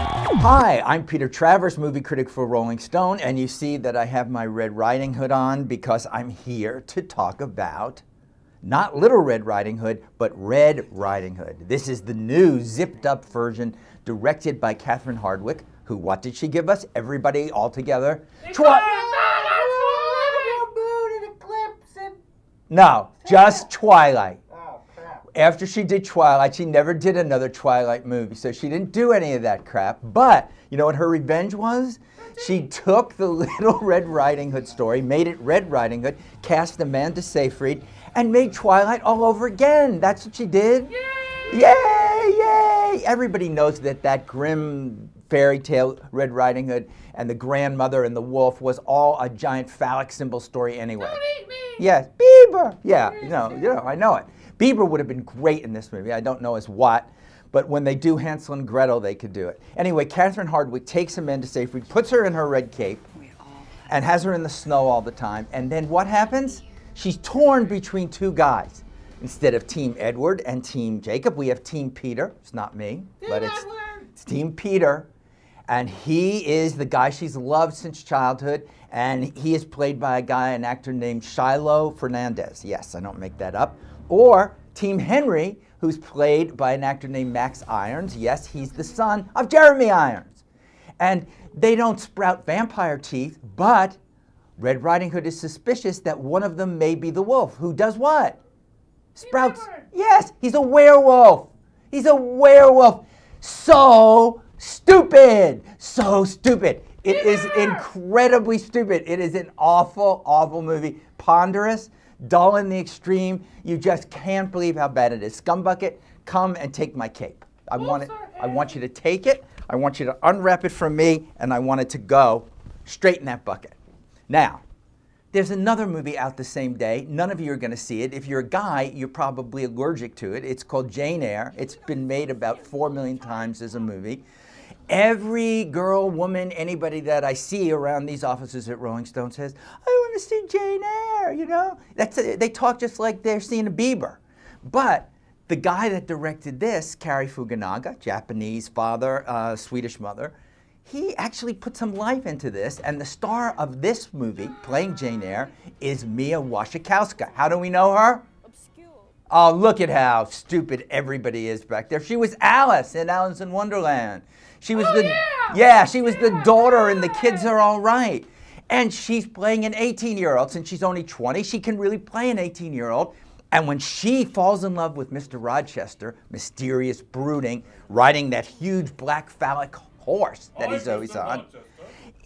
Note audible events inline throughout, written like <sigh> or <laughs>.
Hi, I'm Peter Travers, movie critic for Rolling Stone, and you see that I have my Red Riding Hood on because I'm here to talk about not Little Red Riding Hood, but Red Riding Hood. This is the new zipped up version directed by Catherine Hardwicke, who, what did she give us? Everybody all together? No, just Twilight. After she did Twilight, she never did another Twilight movie, so she didn't do any of that crap. But you know what her revenge was? She took the <laughs> Little Red Riding Hood story, made it Red Riding Hood, cast Amanda Seyfried, and made Twilight all over again. That's what she did. Yay! Yay! Yay! Everybody knows that that grim fairy tale Red Riding Hood and the grandmother and the wolf was all a giant phallic symbol story anyway. Don't eat me. Yes, Bieber. Yeah, you know, you know, I know it. Bieber would have been great in this movie. I don't know as what, but when they do Hansel and Gretel, they could do it. Anyway, Catherine Hardwicke takes Amanda Seyfried, puts her in her red cape, and has her in the snow all the time. And then what happens? She's torn between two guys. Instead of Team Edward and Team Jacob, we have Team Peter. It's not me, but it's, it's Team Peter. And he is the guy she's loved since childhood. And he is played by a guy, an actor named Shiloh Fernandez. Yes, I don't make that up. Or Team Henry, who's played by an actor named Max Irons. Yes, he's the son of Jeremy Irons. And they don't sprout vampire teeth, but Red Riding Hood is suspicious that one of them may be the wolf. Who does what? Sprouts. Yes, he's a werewolf. He's a werewolf. So stupid. So stupid. It is incredibly stupid. It is an awful, awful movie. Ponderous, dull in the extreme. You just can't believe how bad it is. Scumbucket, come and take my cape. I want it. I want you to take it. I want you to unwrap it from me, and I want it to go straight in that bucket. Now, there's another movie out the same day. None of you are going to see it. If you're a guy, you're probably allergic to it. It's called Jane Eyre. It's been made about four million times as a movie. Every girl, woman, anybody that I see around these offices at Rolling Stone says, "I want to see Jane Eyre." You know, that's they talk just like they're seeing a Bieber. But the guy that directed this, Cary Fukunaga, Japanese father, uh, Swedish mother, he actually put some life into this. And the star of this movie, playing Jane Eyre, is Mia Wasikowska. How do we know her? obscure. Oh, look at how stupid everybody is back there. She was Alice in Alice in Wonderland. She was Oh, the yeah. she was the daughter and The Kids Are All Right. And she's playing an 18-year-old since she's only 20. She can really play an 18-year-old. And when she falls in love with Mr. Rochester, mysterious, brooding, riding that huge black phallic horse that he's always on,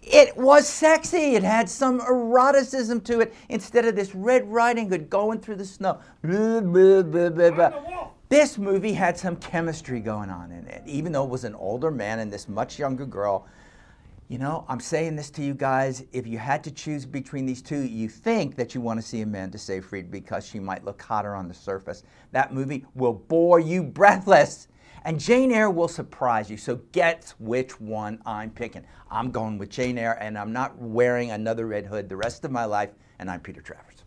it was sexy. It had some eroticism to it instead of this Red Riding Hood going through the snow. Blah, blah, blah, blah, blah. This movie had some chemistry going on in it, even though it was an older man and this much younger girl. You know, I'm saying this to you guys. If you had to choose between these two, you think that you want to see Amanda Seyfried because she might look hotter on the surface. That movie will bore you breathless. And Jane Eyre will surprise you. So guess which one I'm picking. I'm going with Jane Eyre, and I'm not wearing another red hood the rest of my life. And I'm Peter Travers.